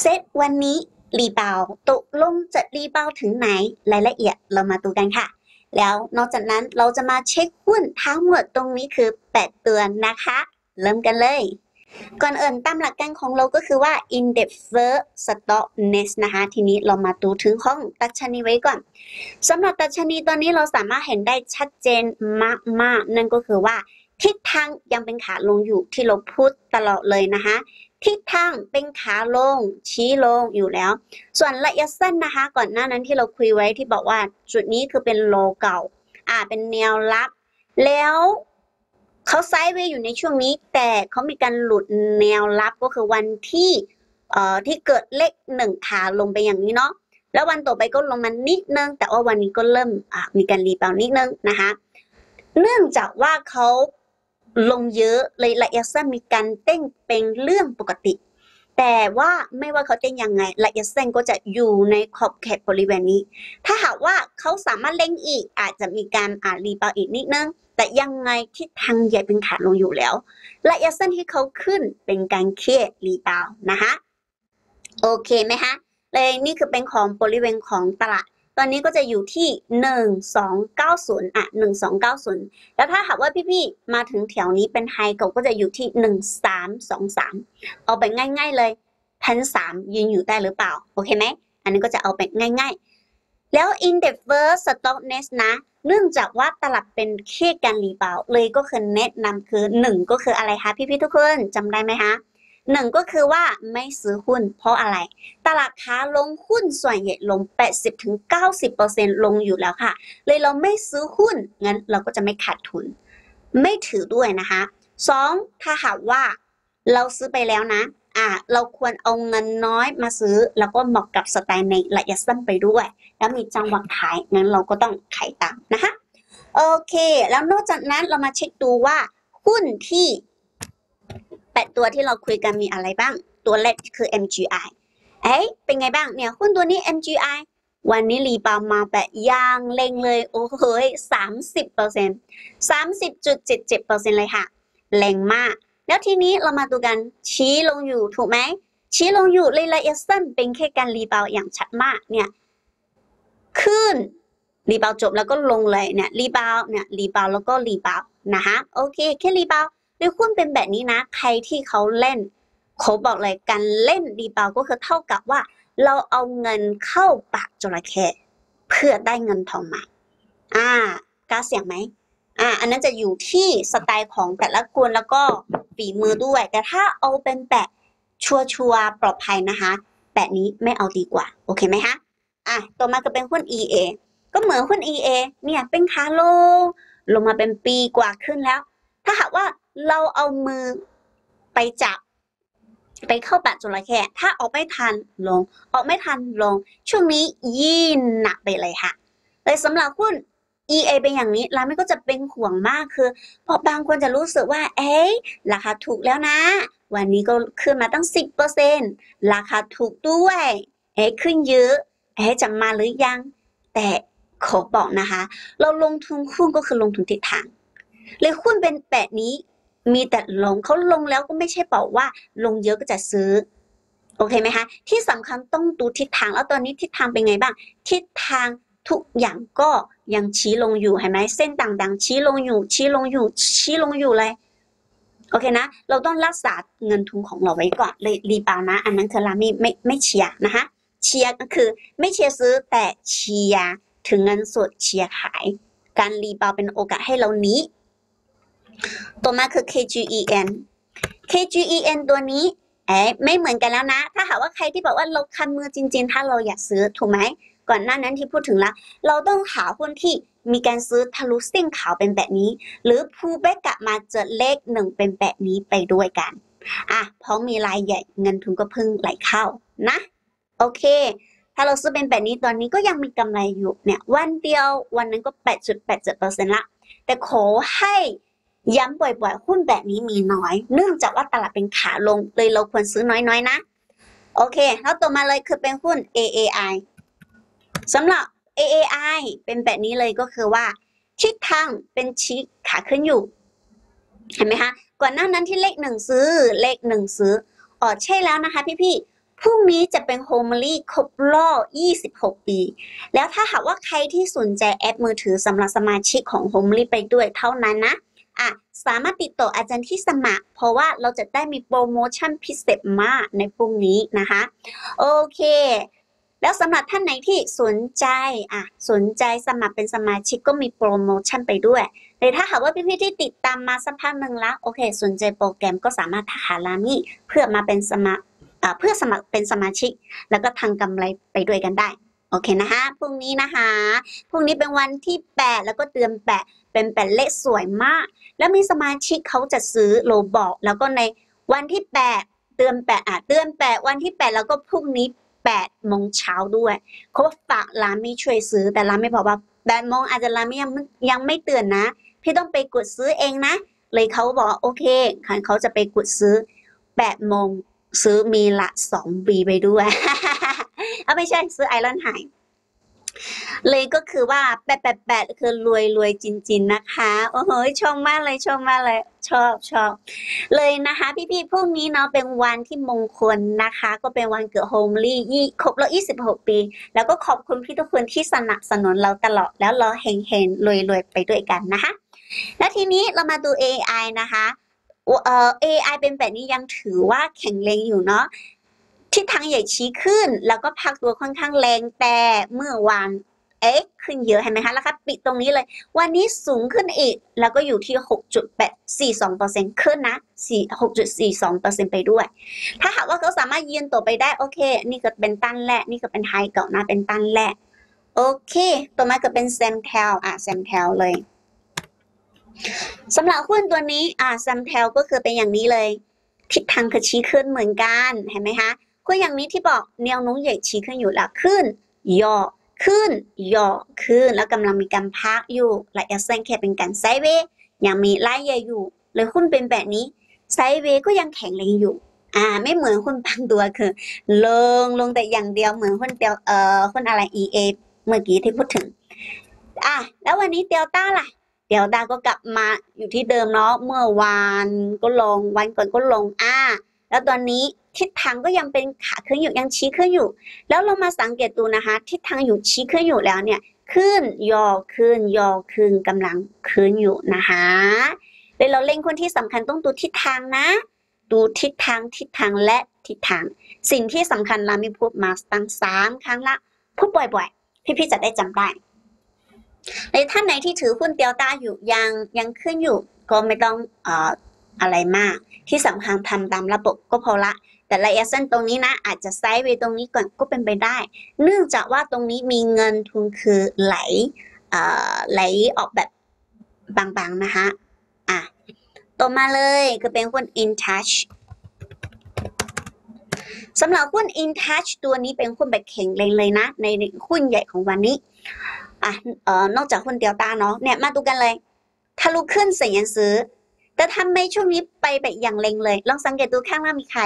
เซตวันนี้รีบาวตกลงจะรีบาวถึงไหน รายละเอียดเรามาดูกันค่ะ แล้วนอกจากนั้นเราจะมาเช็คหุ้นทั้งหมดตรงนี้คือ8ตัวนะคะ เริ่มกันเลย ก่อนอื่นตามหลักการของเราก็คือว่า index first stock next นะคะ ทีนี้เรามาดูถึงห้องตัชนีไว้ก่อนสำหรับตัชนีตอนนี้เราสามารถเห็นได้ชัดเจนมากๆ นั่นก็คือว่าทิศทางยังเป็นขาลงอยู่ที่เราพูดตลอดเลยนะคะ ทิศทางเป็นขาลง ชี้ลงอยู่แล้ว ส่วนระยะสั้นนะคะ ก่อนหน้านั้นที่เราคุยไว้ที่บอกว่าจุดนี้คือเป็นโลเก่า อ่าเป็นแนวรับแล้วเขาไซด์เวย์อยู่ในช่วงนี้ แต่เขามีการหลุดแนวรับก็คือวันที่เอ่อที่เกิดเลขหนึ่งขาลงไปอย่างนี้เนาะแล้ววันต่อไปก็ลงมานิดนึง แต่ว่าวันนี้ก็เริ่มอ่ามีการรีบาวนิดนึงนะคะ เนื่องจากว่าเขา ลงเยอะเลยระยะสั้นมีการเต้นเป็นเรื่องปกติ แต่ว่าไม่ว่าเขาเต้นยังไงระยะสั้นก็จะอยู่ในขอบเขตบริเวณนี้ ถ้าหากว่าเขาสามารถเล่งอีกอาจจะมีการอ่ารีบาวอีกนิดนึงแต่ยังไงทิศทางใหญ่เป็นขาลงอยู่แล้วระยะสั้นที่เขาขึ้นเป็นการเครียรีบาวนะคะโอเคไหมคะเลยนี่คือเป็นของบริเวณของตลาด ตอนนี้ก็จะอยู่ที่1290อะ1290แล้วถ้าหากว่าพี่ๆมาถึงแถวนี้เป็นไฮเก่าก็จะอยู่ที่1323เอาไปง่าย ๆเลยพันสามยืนอยู่ได้หรือเปล่า โอเคไหม อันนี้ก็จะเอาไปง่าย ๆ แล้ว Index First Stock Next นะ เนื่องจากว่าตลาดเป็นเคการรีบาวเลยก็คือแนะนำคือ1ก็คืออะไรคะพี่ๆทุกคนจำได้ไหมคะ หนึ่งก็คือว่าไม่ซื้อหุ้น เพราะอะไร ตลาดค้าลงหุ้นส่วนใหญ่ลง 80-90%ลงอยู่แล้วค่ะ เลยเราไม่ซื้อหุ้น งั้นเราก็จะไม่ขาดทุน ไม่ถือด้วยนะคะสองถ้าหากว่าเราซื้อไปแล้วนะ อ่า เราควรเอาเงินน้อยมาซื้อ แล้วก็เหมาะกับสไตล์ในระยะสั้นไปด้วย แล้วมีจังหวะขาย งั้นเราก็ต้องขายตามนะคะ โอเค แล้วนอกจากนั้นเรามาเช็คดูว่าหุ้นที่ แปดตัวที่เราคุยกันมีอะไรบ้าง ตัวแรกคือ MGI เอ้ยเป็นไงบ้างเนี่ยหุ้นตัวนี้ MGI วันนี้ rebound มาแบบอย่างแรงเลย โอ้โหสามสิบเปอร์เซ็นต์สามสิบจุดเจ็ดเจ็ดเปอร์เซ็นต์เลยค่ะแรงมาก แล้วทีนี้เรามาดูกันชี้ลงอยู่ถูกไหม ชี้ลงอยู่เลยละเอียดสั้นเป็นแค่การ rebound อย่างชัดมากเนี่ยขึ้น rebound จบแล้วก็ลงเลยเนี่ย rebound เนี่ย rebound แล้วก็ rebound นะคะโอเคแค่ rebound หรือหุ้นเป็นแบบนี้นะ ใครที่เขาเล่นเขาบอกเลยการเล่นดีเบาก็คือเท่ากับว่า เราเอาเงินเข้าปากจระเข้เพื่อได้เงินทองมาอ่ากล้าเสี่ยงไหมอ่า อันนั้นจะอยู่ที่สไตล์ของแต่ละคนแล้วก็ฝีมือด้วย แต่ถ้าเอาเป็นแปะชัวชัวปลอดภัยนะคะแปะนี้ไม่เอาดีกว่า โอเคไหมคะอะต่อมาก็เป็นหุ้น EA ก็เหมือนหุ้น EA เนี่ยเป็นขาลงลงมาเป็นปีกว่าขึ้นแล้ว ถ้าหากว่าเราเอามือไปจับ ไปเข้าปากจระเข้ถ้าออกไม่ทันลง ออกไม่ทันลง ช่วงนี้ยิ่งหนักไปเลยค่ะเลยสำหรับหุ้น EA เป็นอย่างนี้ร้านไม่ก็จะเป็นห่วงมากคือพอบางคนจะรู้สึกว่า เอ๊ะราคาถูกแล้วนะ วันนี้ก็ขึ้นมาตั้ง 10%ราคาถูกด้วย เอ๊ะขึ้นเยอะ เอ๊ะจะมาหรือยัง แต่ขอบอกนะคะ เราลงทุนหุ้นก็คือลงทุนทิศทาง เลยหุ้นเป็นแบบนี้ มีแต่ลงเขาลงแล้วก็ไม่ใช่เปล่าว่า ลงเยอะก็จะซื้อ โอเคไหมคะ ที่สำคัญต้องดูทิศทางแล้วตอนนี้ทิศทางเป็นไงบ้าง ทิศทางทุกอย่างก็ยังชี้ลงอยู่เห็นไหมเส้นต่างๆ ชี้ลงอยู่ ชี้ลงอยู่ ชี้ลงอยู่เลยโอเคนะ เราต้องรักษาเงินทุนของเราไว้ก่อนเลย rebound นะ อันนั้นคือเราไม่ไม่ไม่เชียร์นะคะ เชียร์ก็คือไม่เชียร์ซื้อแต่เชียร์ถือเงินสดเชียร์ขาย การ rebound เป็นโอกาสให้เรานี้ ตัวมาคือ KGEN KGEN ตัวนี้เอ๊ไม่เหมือนกันแล้วนะ ถ้าหากว่าใครที่บอกว่าเราคันมือจริง ๆ ถ้าเราอยากซื้อถูกไหมก่อนหน้านั้นที่พูดถึงแล้ว เราต้องหาหุ้นที่มีการซื้อทะลุเส้นขาวเป็นแบบนี้ หรือพูแบกกลับมาเจอเลขหนึ่งเป็นแบบนี้ไปด้วยกันอะเพราะมีรายใหญ่เงินทุนก็เพิ่งไหลเข้านะ โอเค ถ้าเราซื้อเป็นแบบนี้ตอนนี้ก็ยังมีกำไรอยู่เนี่ย วันเดียววันนั้นก็ 8.87%ละ แต่ขอให้ ย้ำบ่อยๆ หุ้นแบบนี้มีน้อย เนื่องจากว่าตลาดเป็นขาลง เลยเราควรซื้อน้อยๆ นะ โอเค แล้วต่อมาเลยคือเป็นหุ้น AAI สำหรับ AAI เป็นแบบนี้เลยก็คือว่าทิศทางเป็นชี้ขาขึ้นอยู่ เห็นไหมคะ ก่อนหน้านั้นที่เลขหนึ่งซื้อ เลขหนึ่งซื้ออ๋อใช่แล้วนะคะพี่ๆพรุ่งนี้จะเป็น Homily ครบรอบ26 ปี แล้วถ้าหากว่าใครที่สนใจแอปมือถือสำหรับสมาชิกของ Homily ไปด้วยเท่านั้นนะ อะสามารถติดต่ออาจารย์ที่สมัคร เพราะว่าเราจะได้มีโปรโมชั่นพิเศษมากในพรุ่งนี้นะคะ โอเค แล้วสำหรับท่านไหนที่สนใจอะสนใจสมัครเป็นสมาชิกก็มีโปรโมชั่นไปด้วยแต่ถ้าหากว่าพี่ๆที่ติดตามมาสักพักหนึ่งแล้วโอเค สนใจโปรแกรมก็สามารถทักหาลามี่เพื่อมาเป็นสมาเพื่อสมัครเป็นสมาชิก แล้วก็ทางกำไรไปด้วยกันได้ อเคนะคะพรุ่งนี้นะคะพรุ่งนี้เป็นวันที่8แล้วก็เดือน8เป็นแปดเลขสวยมาก แล้วมีสมาชิกเขาจะซื้อโลบอกแล้วก็ในวันที่8เดือน8อะเดือน8วันที่8แล้วก็พรุ่งนี้8โมงเช้าด้วยเขาฝากร้านไม่ช่วยซื้อแต่ร้านไม่บอกว่า8โมงอาจจะร้านไม่ยังยังไม่เตือนนะ พี่ต้องไปกดซื้อเองนะ เลยเขาบอกโอเคเขาจะไปกดซื้อ8โมง ซื้อมีละสองบีไปด้วยเอาไม่ใช่ซื้อไอรอนไฮเลยก็คือว่าแปดแปดแปดคือรวยรวยจริง ๆ นะคะ โอ้โหชอบมากเลยชอบมากเลย ชอบชอบเลยนะคะ พี่ๆพรุ่งนี้เนาะเป็นวันที่มงคลนะคะ ก็เป็นวันเกิดโฮมลี่ยี่ครบรอบยี่สิบหกปี แล้วก็ขอบคุณพี่ทุกคนที่สนับสนุนเราตลอดแล้วเราเฮงเฮงรวยรวยไปด้วยกันนะคะ และทีนี้เรามาดู AI นะคะ เอ่อ AI เป็นแบบนี้ยังถือว่าแข็งแรงอยู่เนาะทิศทางใหญ่ชี้ขึ้น แล้วก็พักตัวค่อนข้างแรงแต่เมื่อวานเอ๊ะขึ้นเยอะเห็นไหมคะแล้วครับปิดตรงนี้เลย วันนี้สูงขึ้นอีก แล้วก็อยู่ที่ 6.842%ขึ้นนะ6.42%ไปด้วย ถ้าหากว่าเขาสามารถยืนต่อไปได้โอเค นี่ก็เป็นต้านแรกนี่ก็เป็น high เก่านะเป็นต้านแรกโอเค ต่อมาก็เป็น SAMTEL อะ SAMTEL เลย สำหรับหุ้นตัวนี้อ่า SAMTEL ก็คือเป็นอย่างนี้เลย ทิศทางคือชี้ขึ้นเหมือนกันเห็นไหมคะหุ้นอย่างนี้ที่บอกแนวโน้มใหญ่ชี้ขึ้นอยู่แล้วขึ้นย่อขึ้นย่อขึ้น แล้วกำลังมีการพักอยู่และยะเส้นแค่เป็นการไซเวย์ยังมีไล่ใหญ่อยู่เลยหุ้นเป็นแบบนี้ไซเวย์ก็ยังแข็งแรงอยู่อ่าไม่เหมือนหุ้นบางตัวคือลงลงแต่อย่างเดียวเหมือนหุ้นเดียวเอ่อหุ้นอะไร EA เมื่อกี้ที่พูดถึงอะแล้ววันนี้เดลต้าล่ะ เดี๋ยวดาก็กลับมาอยู่ที่เดิมเนาะเมื่อวานก็ลงวันก่อนก็ลงอ่าแล้วตอนนี้ทิศทางก็ยังเป็นขาขึ้นอยู่ยังชี้ขึ้นอยู่ แล้วเรามาสังเกตดูนะคะ ทิศทางอยู่ชี้ขึ้นอยู่แล้วเนี่ยขึ้นย่อขึ้นย่อขึ้นกำลังขึ้นอยู่นะคะเลยเราเล่นคนที่สำคัญต้องดูทิศทางนะ ดูทิศทางทิศทางและทิศทาง สิ่งที่สำคัญเรามีพูดมาตั้งสามครั้งละพูดบ่อยๆ พี่ๆจะได้จำได้ ในท่านไหนที่ถือหุ้นเดลต้าอยู่ยังยังขึ้นอยู่ก็ไม่ต้องเอ่ออะไรมาก ที่สำคัญทำตามระบบก็พอละ แต่ระยะสั้นตรงนี้นะ อาจจะไซด์ไปตรงนี้ก่อนก็เป็นไปได้ เนื่องจากว่าตรงนี้มีเงินทุนคือไหลเอ่อไหลออกแบบบางๆนะคะอะต่อมาเลยคือเป็นหุ้น InTouch สำหรับหุ้น InTouch ตัวนี้เป็นหุ้นแบบแข็งแรงเลยนะ ในหุ้นใหญ่ของวันนี้ อะเอ่อนอกจากหุ้นเดลต้าเนาะเนี่ยมาดูกันเลยทะลุขึ้นเสียงซื้อ แต่ทำไมช่วงนี้ไปแบบอย่างเล็งเลย ลองสังเกตดูข้างล่างมีใคร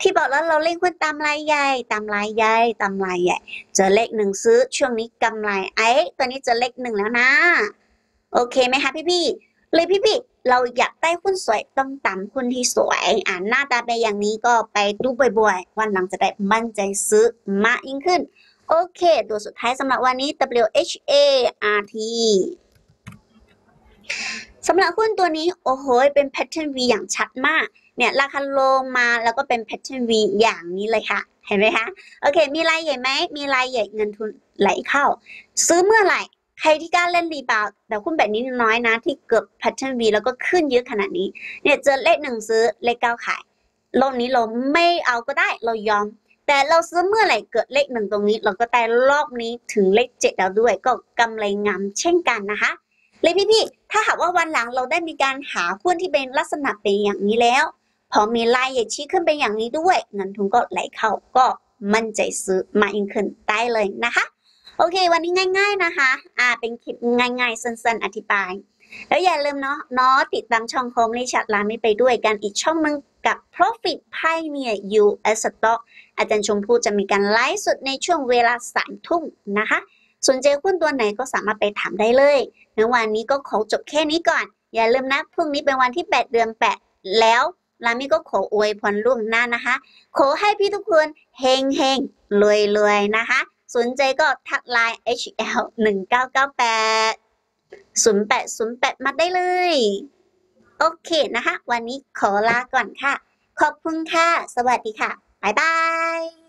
ที่บอกแล้วเราเล่นหุ้นตามรายใหญ่ตามรายใหญ่ตามรายใหญ่เจอเลขหนึ่งซื้อช่วงนี้กำไรไอ้ตัวนี้เจอเลขหนึ่งแล้วนะ โอเคไหมคะพี่พี่เลยพี่พี่เราอยากได้หุ้นสวยต้องตามหุ้นที่สวย อ่านหน้าตาไปอย่างนี้ก็ไปดูบ่อยๆ วันหลังจะได้มั่นใจซื้อมากยิ่งขึ้น โอเค ตัวสุดท้ายสำหรับวันนี้ WHART สำหรับหุ้นตัวนี้ โอ้โห เป็น pattern V อย่างชัดมาก เนี่ยราคาลงมาแล้วก็เป็นแพทเทิร์น V อย่างนี้เลยค่ะ เห็นไหมคะ โอเค มีรายใหญ่ไหม มีรายใหญ่เงินทุนไหลเข้า ซื้อเมื่อไหร่ ใครที่กล้าเล่น rebound แต่หุ้นแบบนี้น้อยนะ ที่เกือบ pattern V แล้วก็ขึ้นเยอะขนาดนี้ เนี่ยเจอเลขหนึ่งซื้อเลขเก้าขายรอบนี้เราไม่เอาก็ได้ เรายอม แต่เราซื้อเมื่อไหร่เกิดเลขหนึ่งตรงนี้ เราก็ได้รอบนี้ถึงเลขเจ็ดแล้วด้วย ก็กำไรงามเช่นกันนะคะ เลยพี่พี่ถ้าหากว่าวันหลังเราได้มีการหาหุ้นที่เป็นลักษณะเป็นอย่างนี้แล้ว พอมีลายใหญ่ชี้ขึ้นเป็นอย่างนี้ด้วยเงินทุนก็ไหลเข้าก็มั่นใจซื้อมาอิงขึ้นได้เลยนะคะ โอเค วันนี้ง่าย ๆนะคะ อ่าเป็นคลิปง่ายๆ สั้นๆ อธิบาย แล้วอย่าลืมเนาะเนาะติดตามช่องโฮมลิชัดลาไม่ไปด้วยกันอีกช่องนึง กับ Profit Pioneer US Stock อาจารย์ชมพู่จะมีการไลฟ์สดในช่วงเวลาสามทุ่มนะคะ สนใจหุ้นตัวไหนก็สามารถไปถามได้เลยในวันนี้ก็ขอจบแค่นี้ก่อน อย่าลืมนะพรุ่งนี้เป็นวันที่ 8 เดือน 8 แล้วลามี่ก็ขออวยพรล่วงหน้านะคะ ขอให้พี่ทุกคนเฮงเฮงรวยรวยนะคะ สนใจก็ทักไลน์ HL 1998 0808 มาได้เลย โอเคนะคะ วันนี้ขอลาก่อนค่ะ ขอบคุณค่ะ สวัสดีค่ะ บ๊ายบาย